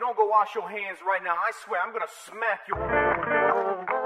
you don't go wash your hands right now, I swear I'm gonna smack you.